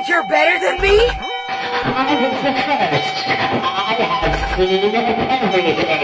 think you're better than me? I was the first. I have seen everything.